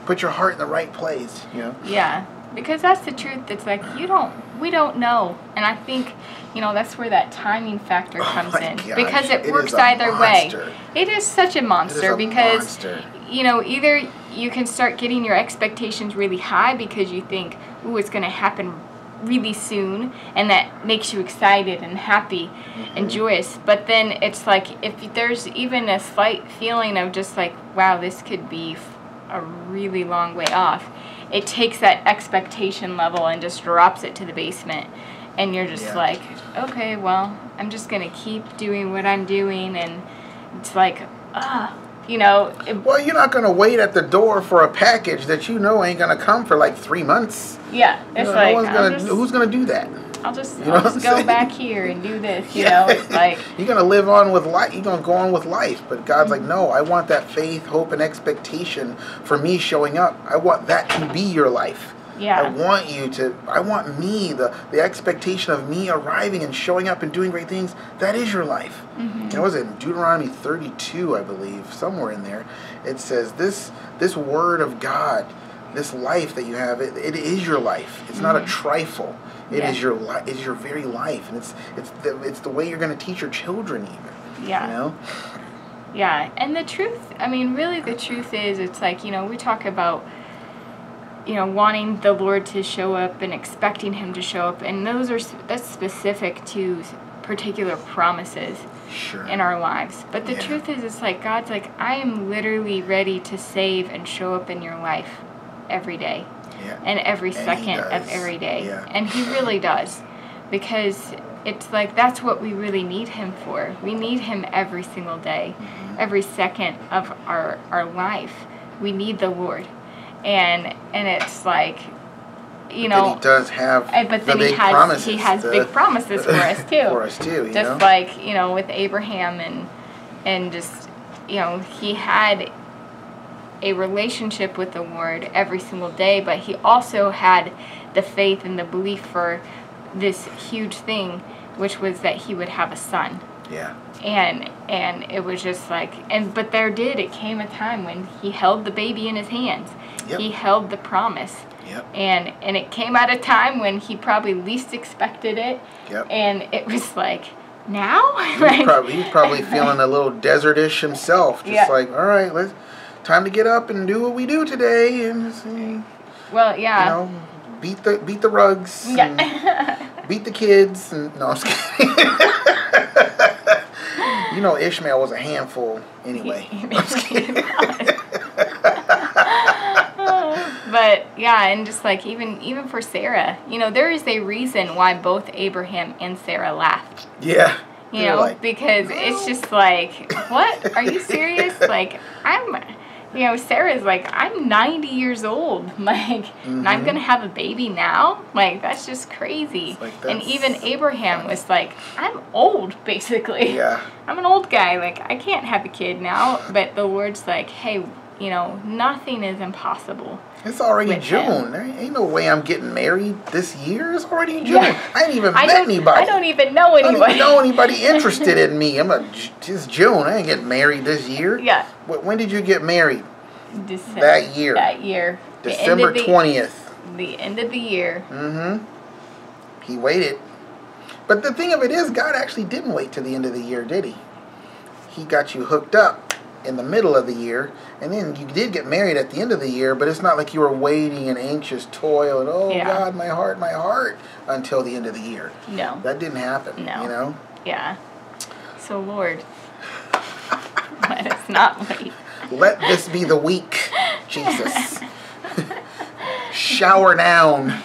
put your heart in the right place. You know. Yeah, because that's the truth. It's like you don't, we don't know, and I think, you know, that's where that timing factor Oh comes my in gosh, because it, it works either monster. way. It is such a It is monster a because monster. you know either you can start getting your expectations really high because you think, ooh, it's going to happen really soon, and that makes you excited and happy Mm-hmm. and joyous. But then it's like if there's even a slight feeling of just like, wow, this could be a really long way off, it takes that expectation level and just drops it to the basement. And you're just Yeah. like, okay, well, I'm just going to keep doing what I'm doing. And it's like, ah, you know, it, Well, you're not gonna wait at the door for a package that you know ain't gonna come for like three months. yeah, You it's know, like, no one's gonna. just, Who's gonna do that? I'll just, You know I'll just go saying? back here and do this, you [LAUGHS] know? It's like, [LAUGHS] you're gonna live on with life. You're gonna go on with life. But God's like, no, I want that faith, hope, and expectation for me showing up. I want that to be your life. Yeah. I want you to. I want me the the expectation of me arriving and showing up and doing great things. That is your life. Mm-hmm. And was in Deuteronomy 32, I believe, somewhere in there. It says this this word of God, this life that you have, it, it is your life. It's not a trifle. It is Mm-hmm. Yeah. your life. It's your very life, and it's it's the, it's the way you're going to teach your children even. yeah. You know. Yeah, and the truth, I mean, really the truth is, it's like, you know, we talk about, you know, wanting the Lord to show up and expecting Him to show up, and those are, that's specific to particular promises Sure. in our lives. But the Yeah. truth is, it's like, God's like, I am literally ready to save and show up in your life every day yeah. and every And second of every day. Yeah. And he really does. Because it's like that's what we really need him for. We need him every single day, Mm-hmm. every second of our our life. We need the Lord. And and it's like you But know he does have but the then he big has promises. he has the- big promises for us [LAUGHS] too. for us too. You just know. like, you know, with Abraham and and just you know, he had a relationship with the Lord every single day, but he also had the faith and the belief for this huge thing, which was that he would have a son. yeah. And and it was just like and but there did it came a time when he held the baby in his hands. Yep. He held the promise. Yep. And and it came at a time when he probably least expected it. Yep. And it was like now? [LAUGHS] He's Like- probably, probably feeling a little [LAUGHS] desertish himself. Just Yeah. like, all right, let's time to get up and do what we do today, and you Well, yeah. you know, beat the beat the rugs. and Yeah. [LAUGHS] Beat the kids. And no, I'm just kidding. [LAUGHS] you know, Ishmael was a handful anyway. [LAUGHS] But yeah, and just like even even for Sarah, you know, there is a reason why both Abraham and Sarah laughed. yeah. You know, like, because it's just like, what? Are you serious? like, I'm, you know, Sarah's like, I'm 90 years old. [LAUGHS] Like, and I'm Mhm. going to have a baby now? Like, that's just crazy. Like, and even Abraham was like, I'm old, [LAUGHS] basically. yeah. I'm an old guy. Like, I can't have a kid now. [LAUGHS] But the Lord's like, hey, you know, nothing is impossible. It's already June. him. There ain't no way I'm getting married this year. It's already June. Yeah. I ain't even I met anybody. I don't even know anybody. I don't even know anybody interested in me. I'm a it's June. I ain't getting married this year. yeah. Wh- When did you get married? December, That year. That year. December twentieth. The end of the year. Mm-hmm. He waited. But the thing of it is, God actually didn't wait to the end of the year, did he? He got you hooked up in the middle of the year, and then you did get married at the end of the year, but it's not like you were waiting in anxious toil and, oh Yeah. God, my heart, my heart, until the end of the year. No. That didn't happen, No. you know? Yeah. So, Lord, [LAUGHS] us not wait. Let this be the week, Jesus. Shower down.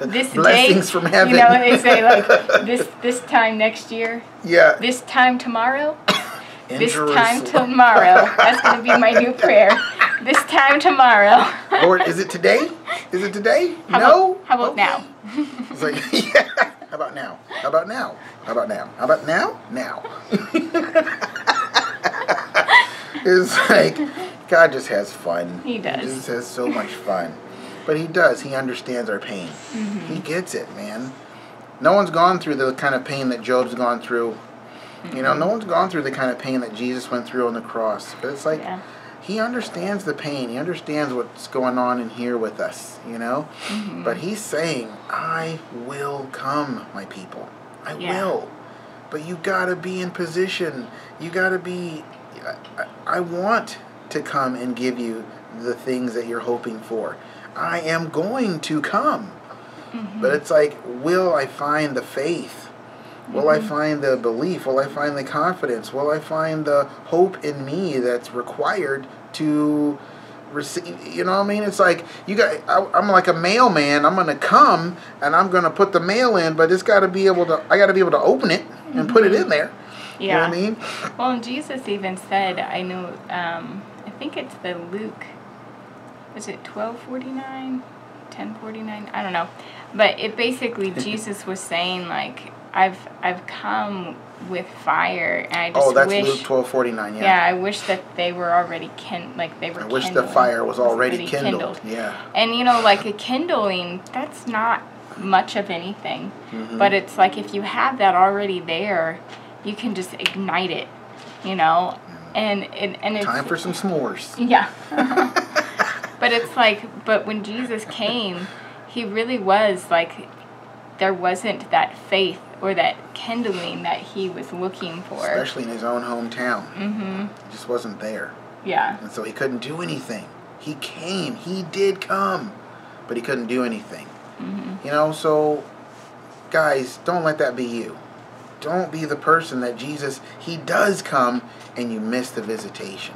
This [LAUGHS] Blessings day, from heaven. you know, they say like [LAUGHS] this this time next year, Yeah. this time tomorrow, [COUGHS] in this time tomorrow. That's gonna be my new prayer. This time tomorrow. [LAUGHS] Lord, is it today? Is it today? How no. about- how about Okay. now? It's like, yeah. How about now? How about now? How about now? How about now? Now. It's [LAUGHS] like God just has fun. He does. He just has so much fun. But he does. He understands our pain. Mm-hmm. He gets it, man. No one's gone through the kind of pain that Job's gone through. You know, no one's gone through the kind of pain that Jesus went through on the cross. But it's like Yeah. he understands the pain. He understands what's going on in here with us, you know? Mm-hmm. But he's saying, I will come, my people. I Yeah. will. But you gotta be in position. You gotta be. I, I- I want to come and give you the things that you're hoping for. I am going to come. Mm-hmm. But it's like, will I find the faith? Will I find the belief? Will I find the confidence? Will I find the hope in me that's required to receive? You know what I mean? It's like you got. I, I'm like a mailman. I'm gonna come and I'm gonna put the mail in, but it's got to be able to. I got to be able to open it and put it in there. Yeah. You know what I mean? Well, and Jesus even said, I know, um, I think it's the Luke, was it 1249, 1049? I don't know. But it basically, [LAUGHS] Jesus was saying, like, I've, I've come with fire, and I just Oh, that's wish, Luke twelve forty nine. yeah. Yeah. I wish that they were already, kin- like, they were I wish the fire was Was already already kindled. kindled. Yeah. And you know, like a kindling, that's not much of anything. mm-hmm. But it's like if you have that already there, you can just ignite it, you know? And and, and it's Time for some s'mores. Yeah. [LAUGHS] [LAUGHS] but it's like but when Jesus came, he really was like there wasn't that faith or that kindling that he was looking for. Especially in his own hometown. Mm-hmm. It just wasn't there. Yeah. And so he couldn't do anything. He came. He did come. But he couldn't do anything. Mm-hmm. You know, so guys, don't let that be you. Don't be the person that Jesus, he does come and you miss the visitation.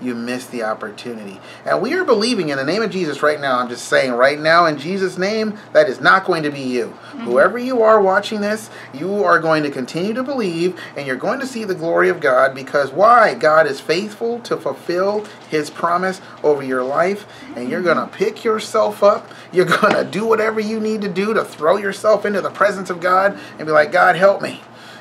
You miss the opportunity. And we are believing in the name of Jesus right now. I'm just saying right now in Jesus' name, that is not going to be you. Mm-hmm. Whoever you are watching this, you are going to continue to believe and you're going to see the glory of God because why? God is faithful to fulfill his promise over your life and you're going to mm-hmm. pick yourself up. You're going to do whatever you need to do to throw yourself into the presence of God and be like, God, help me.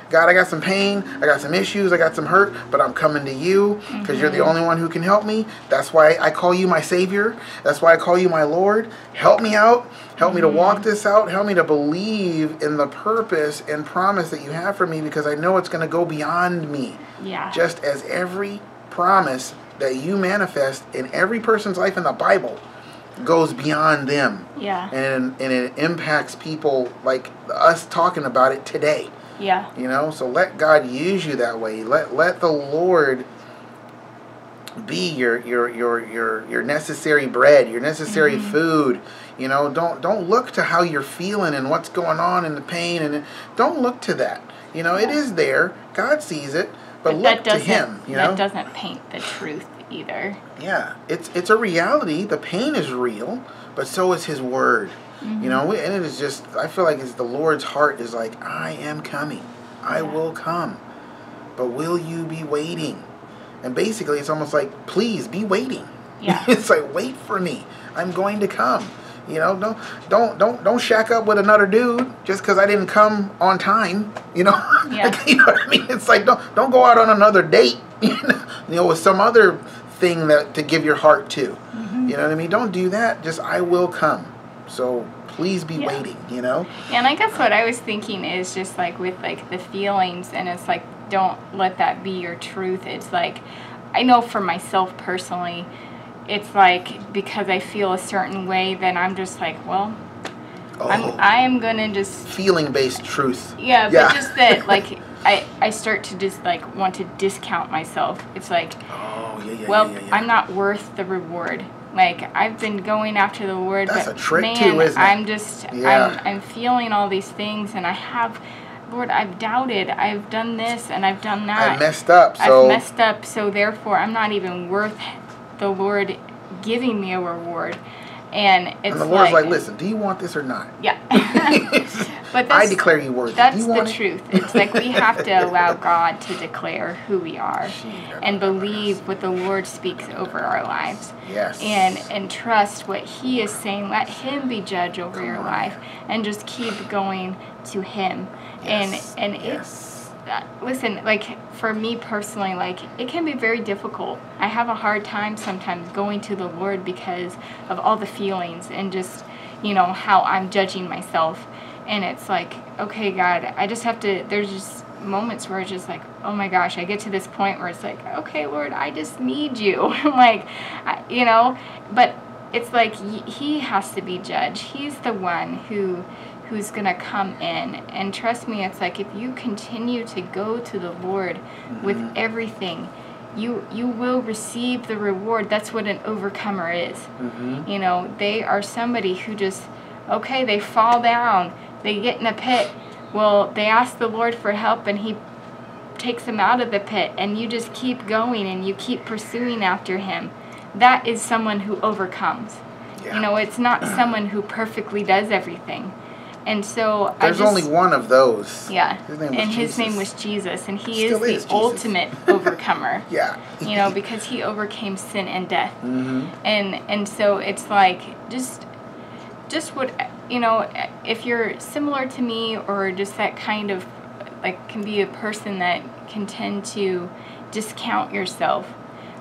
God, I got some pain, I got some issues, I got some hurt, but I'm coming to you because you're the mm-hmm. only one who can help me. That's why I call you my Savior. That's why I call you my Lord. Help me out. Help me to mm-hmm. walk this out. Help me to believe in the purpose and promise that you have for me because I know it's going to go beyond me. Yeah. Just as every promise that you manifest in every person's life in the Bible goes beyond them yeah. and, and it impacts people like us talking about it today. Yeah. You know, so let God use you that way. Let let the Lord be your your your your your necessary bread, your necessary mm-hmm. food. You know, don't don't look to how you're feeling and what's going on and the pain and don't look to that. You know, it is there. God sees it, but, But look to Him. You know, that doesn't paint the truth either. yeah, it's it's a reality. The pain is real, but so is His Word. Mm-hmm. You know, and it is just. I feel like it's the Lord's heart is like, I am coming. I Yeah. will come, but will you be waiting? And basically, it's almost like, please be waiting. Yeah. [LAUGHS] it's like, wait for me. I'm going to come. You know, don't don't don't don't shack up with another dude just because I didn't come on time. You know, [LAUGHS] Yeah. Like, [LAUGHS] you know what I mean. It's like don't don't go out on another date. You know, you know with some other thing that to give your heart to. Mm-hmm. You know what I mean. Don't do that. Just I will come. So please be Yeah. waiting. You know. And I guess what I was thinking is just like with like the feelings, and it's like don't let that be your truth. It's like I know for myself personally, it's like because I feel a certain way, then I'm just like, well, Oh, I'm I am gonna just feeling based truth. yeah, Yeah. but just that [LAUGHS] like I I start to just like want to discount myself. It's like Oh yeah yeah well, yeah, yeah. I'm not worth the reward. Like I've been going after the Lord, That's but a trick man, too, isn't it? I'm just Yeah. I'm I'm feeling all these things, and I have, Lord, I've doubted, I've done this, and I've done that. I messed up. So I've messed up, so therefore I'm not even worth the Lord giving me a reward. And it's and the Lord's like, listen, do you want this or not? yeah. [LAUGHS] but I declare you worthy. that's do you the it? truth. It's like we have to [LAUGHS] allow God to declare who we are and believe what the Lord speaks over our lives Yes. and and trust what he is saying let him be judge over your on. life and just keep going to him Yes, and and yes. it's listen like for me personally like it can be very difficult. I have a hard time sometimes going to the lord because of all the feelings and just you know how i'm judging myself. And it's like okay god i just have to there's just moments where it's just like oh my gosh i get to this point where it's like okay lord i just need you. [LAUGHS] I'm like I, you know? But it's like he has to be judge he's the one who who's going to come in and trust me it's like if you continue to go to the lord with everything you you will receive the reward that's what an overcomer is Mm-hmm. you know, they are somebody who just, okay, they fall down, they get in a pit. Well, they ask the Lord for help and He takes them out of the pit, and you just keep going and you keep pursuing after Him. That is someone who overcomes. Yeah. You know, it's not [CLEARS THROAT] someone who perfectly does everything. And so I There's just, only one of those. yeah, His name was and his Jesus. name was Jesus, and He is is the Jesus. ultimate [LAUGHS] overcomer. Yeah. You know, because He overcame sin and death Mm-hmm. and and so it's like just just what you know if you're similar to me or just that kind of like can be a person that can tend to discount yourself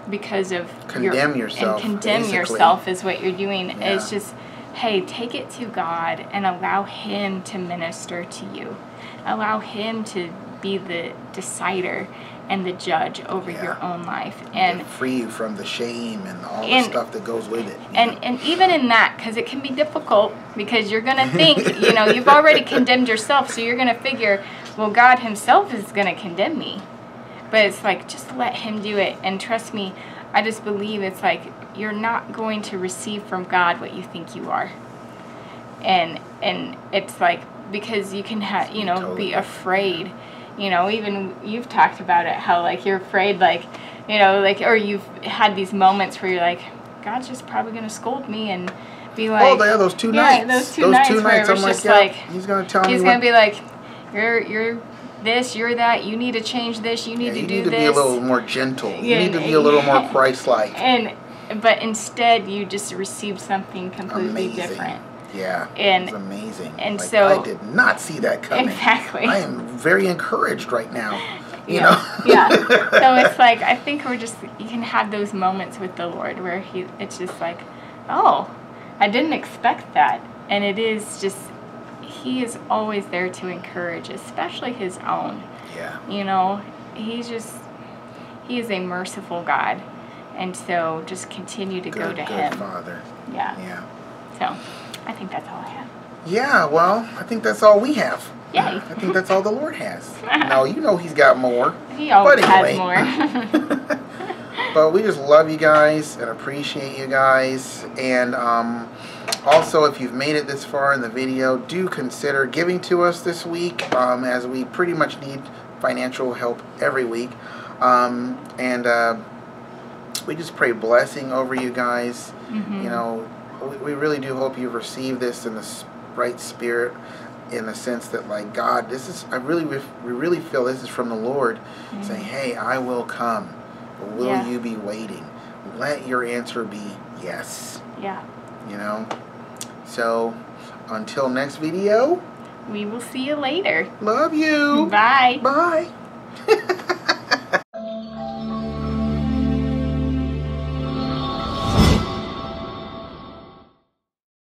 because of Condemn your, yourself, and condemn basically. yourself is what you're doing Yeah. it's just hey take it to god and allow him to minister to you allow him to be the decider and the judge over Yeah. your own life and And free you from the shame and all and- the stuff that goes with it. and know? and even in that because it can be difficult because you're gonna [LAUGHS] think you know you've already condemned yourself so you're gonna figure well god himself is gonna condemn me but it's like just let him do it and trust me i just believe it's like you're not going to receive from god what you think you are and and it's like because you can have you know Totally. be afraid you know even you've talked about it how like you're afraid like you know like or you've had these moments where you're like god's just probably gonna scold me and be oh, like oh, yeah, those two yeah, nights. those two nights where it I'm was like, just yeah, like- he's gonna tell he's me gonna what. be like you're you're this you're that you need to change this you need yeah, to you do need to this be a little more gentle. You need to be a little more. Christ-like. and but instead you just receive something completely Amazing. different Yeah, And- it's amazing. and Like, so- I did not see that coming. exactly I am very encouraged right now. [LAUGHS] You yeah. know. [LAUGHS] yeah. So [LAUGHS] it's like I think we're just you can have those moments with the Lord where he it's just like, oh, I didn't expect that, and it is just he is always there to encourage, especially his own. yeah. You know, he's just he is a merciful God, and so just continue to go Good, to good him. Father. Yeah. Yeah. So I think that's all I have. Yeah, well, I think that's all we have. Yay. I think that's all the Lord has. [LAUGHS] no, you know He's got more. He always But has more. [LAUGHS] But we just love you guys and appreciate you guys. And um, Also, if you've made it this far in the video, do consider giving to us this week, um, as we pretty much need financial help every week. Um, and uh, we just pray blessing over you guys. Mhm. You know, we, we really do hope you've received this in the right spirit, in the sense that, like, God, this is, I really, we really feel this is from the Lord saying, hey, I will come. Will Yeah. you be waiting? Let your answer be yes. Yeah. You know? So, until next video, We will see you later. love you. Bye. Bye. [LAUGHS]